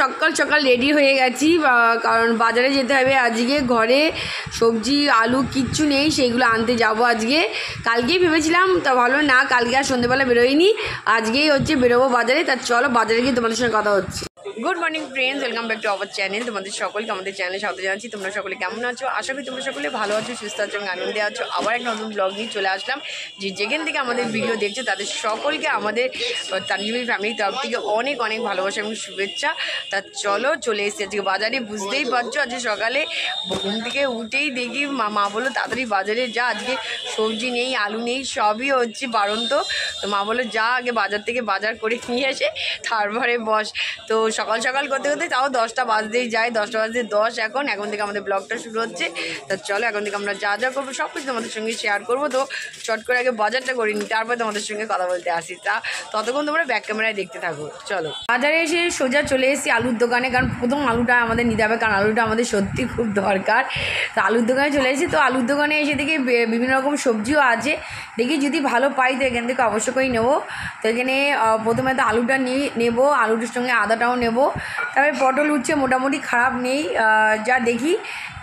সকাল সকাল রেডি হয়ে গেছি কারণ বাজারে যেতে হবে আজকে। ঘরে সবজি, আলু কিচ্ছু নেই, সেইগুলো আনতে যাব আজকে। কালকেই ভেবেছিলাম, তা ভালো না, কালকে আর সন্ধ্যেবেলা বেরোয়নি আজকেই হচ্ছে বেরোবো বাজারে, তা চলো বাজারে গিয়ে তোমাদের সঙ্গে কথা হচ্ছে। Good morning friends welcome back to our channel তোমাদের সকলকে আমাদের চ্যানেলে স্বাগত জানাচ্ছি। তোমরা সকলে কেমন আছো? আশা করি তোমরা সকলে ভালো আছো, সুস্থ আছো এবং আনন্দে আছো। আবার এক নতুন ব্লগ নিয়ে চলে আসলাম। যে যেখান থেকে আমাদের ভিডিও দেখছ, তাদের সকলকে আমাদের তানজিমি ফ্যামিলির তরফ থেকে অনেক অনেক ভালোবাসা এবং শুভেচ্ছা। তা চলো, চলে এসেছি আজকে বাজারে। বুঝতেই পারছ, আজকে সকালে ঘুম থেকে উঠেই দেখি মা মা বলল, তাড়াতাড়ি বাজারে যা, আজকে সবজি নেই, আলু নেই, সবই হচ্ছে বারন্ত তো মা বলল, যা আগে বাজার থেকে বাজার করে নিয়ে এসে তারপরে বস। তো সকাল সকাল করতে করতে তাও দশটা বাজতেই যায়, দশটা বাজতে দশ এখন। এখন থেকে আমাদের ব্লগটা শুরু হচ্ছে। তা চলো, এখন থেকে আমরা যা যা করব সব কিছু তোমাদের সঙ্গে শেয়ার করব। তো চট করে আগে বাজারটা করিনি তারপর তোমাদের সঙ্গে কথা বলতে আসি। তা ততক্ষণ তোমরা ব্যাক ক্যামেরায় দেখতে থাকো। চলো। বাজারে এসে সোজা চলে এসেছি আলুর দোকানে, কারণ প্রথম আলুটা আমাদের নিতে হবে, কারণ আলুটা আমাদের সত্যি খুব দরকার। তো আলুর দোকানে চলে এসেছি। তো আলুর দোকানে এসে দেখি বিভিন্ন রকম সবজিও আছে। দেখি যদি ভালো পাই, তো এখান থেকে অবশ্যই নেব। তো এখানে প্রথমে তো আলুটা নিয়ে নেব। আলুটার সঙ্গে আদাটাও নেব। তারপরে পটল উচ্ছে মোটামুটি খারাপ নেই। যা দেখি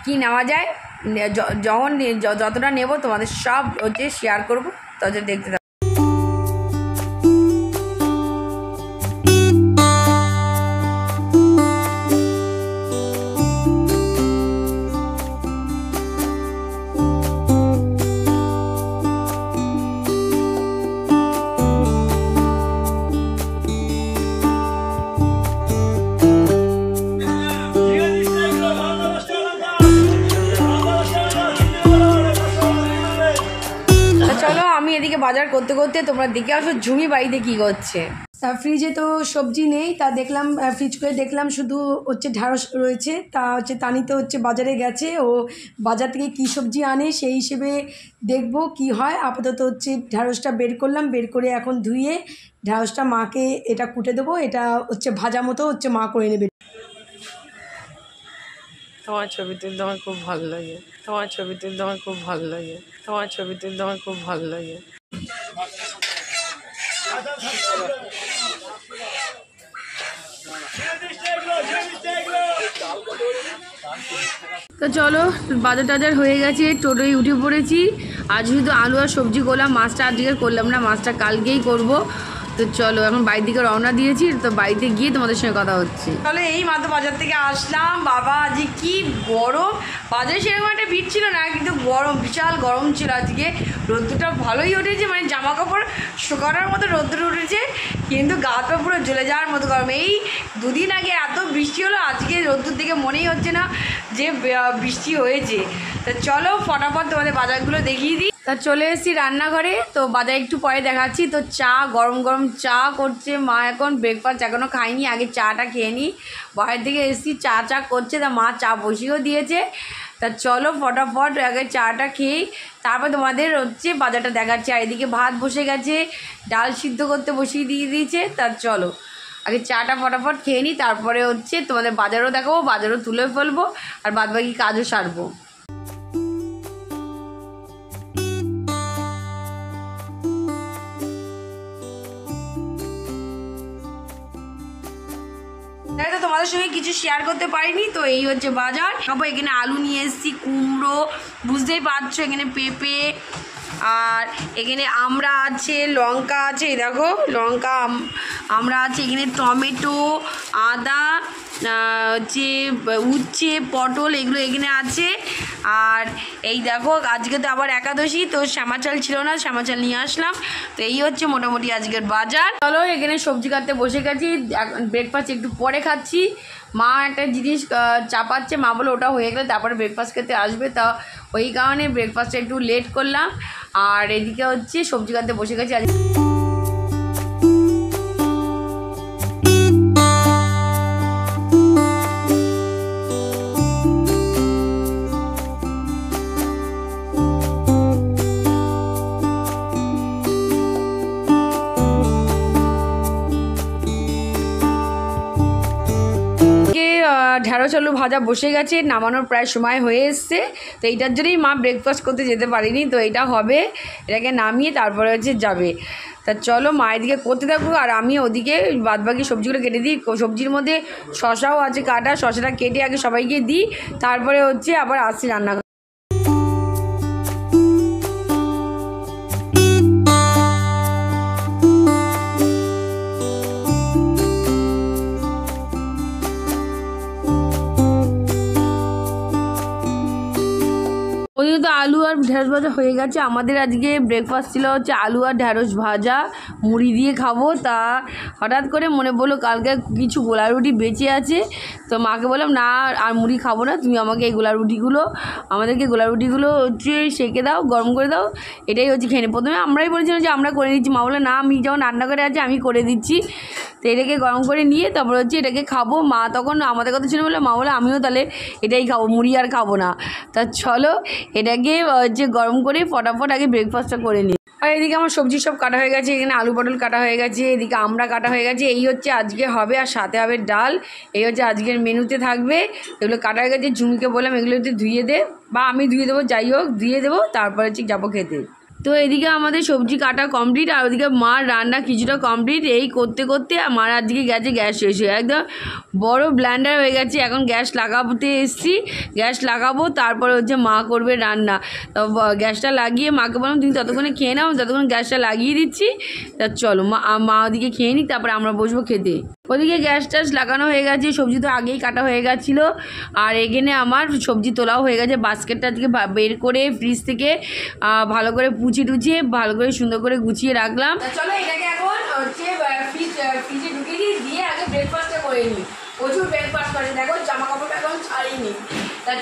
কি নেওয়া যায়। যখন যতটা নেব তোমাদের সব হচ্ছে শেয়ার করব। তত দেখতে এদিকে বাজার করতে করতে তোমরা দেখে আসো ঝুমি বাড়িতে কি করছে। তা ফ্রিজে তো সবজি নেই, তা দেখলাম ফ্রিজ করে দেখলাম শুধু হচ্ছে ঢ্যাঁড়স রয়েছে, তা হচ্ছে তানিতে হচ্ছে বাজারে গেছে, ও বাজার থেকে কী সবজি আনে সেই হিসেবে দেখব কি হয়। আপাতত হচ্ছে ঢ্যাঁড়সটা বের করলাম, বের করে এখন ধুয়ে ঢ্যাঁড়সটা মাকে এটা কুটে দেবো, এটা হচ্ছে ভাজা মতো হচ্ছে মা করে নেবে। তোমার ছবি তুলতে আমার খুব ভালো লাগে। তোমার ছবি তুলতে আমার খুব ভালো লাগে। তোমার ছবি তুলতে আমার খুব ভালো লাগে। তো চলো, বাজার টাজার হয়ে গেছে, টোটোয় উঠে পড়েছি। আজ শুধু আলু আর সবজি করলাম মাছটা আজকে করলাম না, মাছটা কালকেই করব। তো চলো, এখন বাড়ির দিকে রওনা দিয়েছি, তো বাড়িতে গিয়ে তোমাদের সঙ্গে কথা হচ্ছে। তাহলে এই মাত্র বাজার থেকে আসলাম। বাবা আজকে কি গরম! বাজারে সেরকম একটা ভিড় ছিল না, কিন্তু গরম, বিশাল গরম ছিল আজকে। রোদ্দুরটা ভালোই উঠেছে মানে জামা কাপড় শুকানোর মতো রোদ্দুর উঠেছে, কিন্তু গা পা পুরো জ্বলে যাওয়ার মতো গরম। এই দুদিন আগে এত বৃষ্টি হলো, আজকে রোদ্দুর দিকে মনেই হচ্ছে না যে বৃষ্টি হয়েছে। তা চলো ফটাফট তোমাদের বাজারগুলো দেখিয়ে দিই। তা চলে এসেছি রান্নাঘরে, তো বাজার একটু পরে দেখাচ্ছি। তো চা, গরম গরম চা করছে মা এখন ব্রেকফাস্ট এখনও খাইনি, আগে চাটা খেয়ে নিই বাইরের থেকে এসেছি, চা চা করছে, তা মা চা বসিয়েও দিয়েছে। তা চলো ফটাফট আগে চাটা খেয়ে তারপর তোমাদের হচ্ছে বাজারটা দেখাচ্ছে। আর এদিকে ভাত বসে গেছে, ডাল সিদ্ধ করতে বসিয়ে দিয়ে দিয়েছে, তা চলো। আগে চাটা ফটাফট খেয়ে নিই তারপরে হচ্ছে তোমাদের বাজারও দেখাবো, বাজারও তুলে ফেলব, আর বাদবাকি কাজও সারবো। তো তোমাদের সঙ্গে কিছু শেয়ার করতে পারিনি, তো এই হচ্ছে বাজার। তারপর এখানে আলু নিয়ে এসেছি, কুমড়ো, বুঝতেই পারছ, এখানে পেঁপে, আর এখানে আমরা আছে, লঙ্কা আছে দেখো, লঙ্কা, আম- আমরা আছে, এখানে টমেটো, আদা হচ্ছে, উচ্ছে, পটল, এগুলো এখানে আছে। আর এই দেখো, আজকে তো আবার একাদশী, তো শ্যামা চাল ছিল না শ্যামা চাল নিয়ে আসলাম। তো এই হচ্ছে মোটামুটি আজকের বাজার। চলো, এখানে সবজি কাটতে বসে গেছি। ব্রেকফাস্ট একটু পরে খাচ্ছি। মা একটা জিনিস চাপাচ্ছে। মা বলে ওটা হয়ে গেলে তারপরে ব্রেকফাস্ট খেতে আসবে। তা ওই কারণে ব্রেকফাস্টটা একটু লেট করলাম। আর এদিকে হচ্ছে সবজি কাটতে বসে গেছি। আজকে ঢ্যাঁড়স আলু ভাজা বসে গেছে, নামানোর প্রায় সময় হয়ে এসছে। তো এইটার জন্যই মা ব্রেকফাস্ট করতে যেতে পারিনি, তো এটা হবে, এটাকে নামিয়ে তারপরে হচ্ছে যাবে। তা চলো মা এদিকে করতে থাকব আর আমি ওদিকে বাদবাকি সবজিগুলো কেটে দিই। সবজির মধ্যে শশাও আছে কাটা, শশাটা কেটে আগে সবাইকে দিই, তারপরে হচ্ছে আবার আসছি রান্না ঢ্যাঁড়স ভাজা হয়ে গেছে। আমাদের আজকে ব্রেকফাস্ট ছিল হচ্ছে আলু আর ঢ্যাঁড়স ভাজা। মুড়ি দিয়ে খাব। তা হঠাৎ করে মনে পড়ল কালকে কিছু গোলা রুটি বেঁচে আছে। তো মাকে বললাম, না, আর মুড়ি খাব না। তুমি আমাকে এই গোলা রুটিগুলো, আমাদেরকে গোলা রুটিগুলো হচ্ছে সেকে দাও, গরম করে দাও। এটাই হচ্ছে খেয়ে। প্রথমে আমরাই বলেছিলাম যে আমরা করে দিচ্ছি মা বলে না, আমি যখন রান্না করে আছি, আমি করে দিচ্ছি। তো এটাকে গরম করে নিয়ে তারপর হচ্ছে এটাকে খাব। মা তখন আমাদের কথা শুনে বলে মা বলে আমিও তাহলে এটাই খাব, মুড়ি আর খাব না। তা চলো, এটাকে হচ্ছে গরম করে ফটাফট আগে ব্রেকফাস্টটা করে নিই। আর এদিকে আমার সবজি সব কাটা হয়ে গেছে, এখানে আলু পটল কাটা হয়ে গেছে, এদিকে আমরা কাটা হয়ে গেছে। এই হচ্ছে আজকে হবে আর সাথে হবে ডাল। এই হচ্ছে আজকের মেনুতে থাকবে। এগুলো কাটা হয়ে গেছে ঝুমকে বললাম, এগুলো একটু ধুয়ে দে বা আমি ধুয়ে দেবো, যাই হোক, ধুয়ে দেবো, তারপরে হচ্ছে যাব খেতে। তো এদিকে আমাদের সবজি কাটা কমপ্লিট আর ওদিকে মার রান্না কিছুটা কমপ্লিট এই করতে করতে মার আজকে গেছে, গ্যাস শেষ হয়ে একদম বড় ব্ল্যান্ডার হয়ে গেছে। এখন গ্যাস লাগাতে এসছি। গ্যাস লাগাবো, তারপরে হচ্ছে মা করবে রান্না। তো গ্যাসটা লাগিয়ে মাকে বললাম, তুমি ততক্ষণে খেয়ে নাও ততক্ষণ গ্যাসটা লাগিয়ে দিচ্ছি। তা চলো, মা মা ওদিকে খেয়ে নিক, তারপরে আমরা বসবো খেতে। ওদিকে গ্যাস ট্যাস লাগানো হয়ে গেছে, সবজি তো আগেই কাটা হয়ে গেছিল। আর এখানে আমার সবজি তোলাও হয়ে গেছে, বাস্কেটটা বা- বের করে ফ্রিজ থেকে ভালো করে পুচি টুচিয়ে ভালো করে সুন্দর করে গুছিয়ে রাখলাম। চলো এটাকে এখন হচ্ছে ফ্রিজ ঢুকিয়ে দিয়ে আগে ব্রেকফাস্টটা করে নিই। প্রচুর ব্রেকফাস্ট করে, দেখো জামা কাপড়টা এখন ছাড়িনি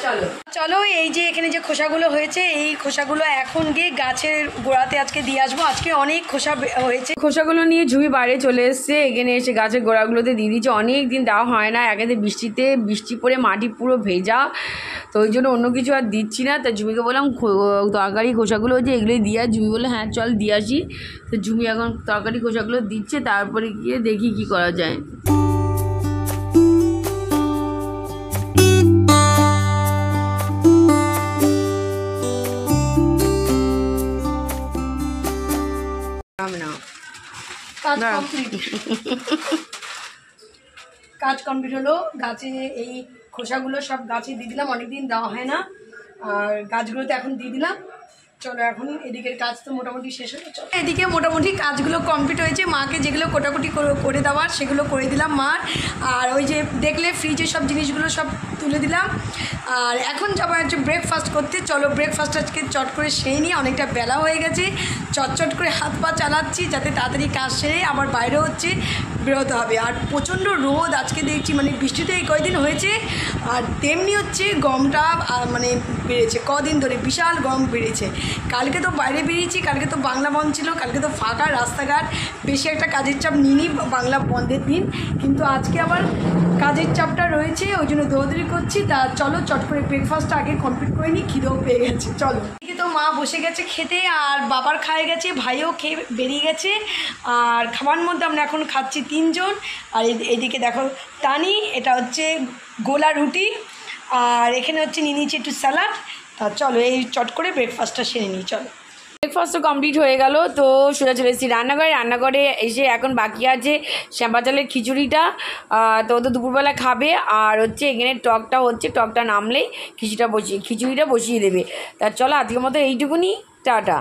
চলো। চলো, এই যে এখানে যে খোসাগুলো হয়েছে, এই খোসাগুলো এখন গিয়ে গাছের গোড়াতে আজকে দিয়ে আসব। আজকে অনেক খোসা হয়েছে। খোসাগুলো নিয়ে ঝুড়ি বাইরে চলে এসছে। এখানে এসে গাছের গোড়াগুলোতে দিয়ে দিচ্ছে অনেক দিন দেওয়া হয় না। একেতে বৃষ্টিতে, বৃষ্টি পড়ে মাটি পুরো ভেজা। তো ওই জন্য অন্য কিছু আর দিচ্ছি না। তা ঝুমিকে বললাম তরকারি খোসাগুলো হচ্ছে এগুলোই দিয়ে। ঝুমি বলে হ্যাঁ চল দিয়ে আসি। তো ঝুমি এখন তরকারি খোসাগুলো দিচ্ছে। তারপরে গিয়ে দেখি কি করা যায়। না। কাজ কমপ্লিট কাজ কমপ্লিট হলো গাছে এই খোসাগুলো সব গাছে দিয়ে দিলাম অনেকদিন দেওয়া হয় না। আর গাছগুলোতে এখন দিয়ে দিলাম। চলো এখন এদিকের কাজ তো মোটামুটি শেষ হলো চলো। এদিকে মোটামুটি কাজগুলো কমপ্লিট হয়েছে। মাকে যেগুলো কোটাকুটি করে- করে দেওয়ার সেগুলো করে দিলাম মার। আর ওই যে দেখলে ফ্রিজে সব জিনিসগুলো সব তুলে দিলাম। আর এখন যাব হচ্ছে ব্রেকফাস্ট করতে। চলো ব্রেকফাস্ট আজকে চট করে সেই নিয়ে অনেকটা বেলা হয়ে গেছে। চটচট করে হাত পা চালাচ্ছি যাতে তাড়াতাড়ি কাজ সেরে আবার বাইরে হচ্ছে বেরোতে হবে। আর প্রচণ্ড রোদ আজকে দেখছি মানে বৃষ্টিতে এই কয়দিন হয়েছে। আর তেমনি হচ্ছে গমটা মানে বেড়েছে। কদিন ধরে বিশাল গম বেড়েছে। কালকে তো বাইরে বেরিয়েছি, কালকে তো বাংলা বন্ধ ছিল, কালকে তো ফাঁকা রাস্তাঘাট। বেশি একটা কাজের চাপ নিইনি, বাংলা বন্ধের দিন। কিন্তু আজকে আবার কাজের চাপটা রয়েছে, ওই জন্য দৌড়দৌড়ি করছি, তা চলো চট করে ব্রেকফাস্টটা আগে কমপ্লিট করে নিই, খিদেও পেয়ে গেছে, চলো। এদিকে তো মা বসে গেছে খেতে, আর বাবার খায় গেছে, ভাইও খেয়ে বেরিয়ে গেছে, আর খাবার মধ্যে আমরা এখন খাচ্ছি তিনজন, আর এদিকে দেখো টানি এটা হচ্ছে গোলা রুটি, আর এখানে হচ্ছে নিয়ে নিয়েছি একটু স্যালাড, তা চলো এই চট করে ব্রেকফাস্টটা সেরে নিই, চলো। ব্রেকফাস্ট তো কমপ্লিট হয়ে গেল। তো সোজা চলে এসেছি রান্নাঘরে। রান্নাঘরে এসে এখন বাকি আছে শ্যাম্পা চালের খিচুড়িটা। তো তো দুপুরবেলা খাবে। আর হচ্ছে এখানে টকটা হচ্ছে, টকটা নামলেই খিচুড়িটা বসিয়ে খিচুড়িটা বসিয়ে দেবে। তা চলো আজকের মতো এইটুকুনি। টাটা।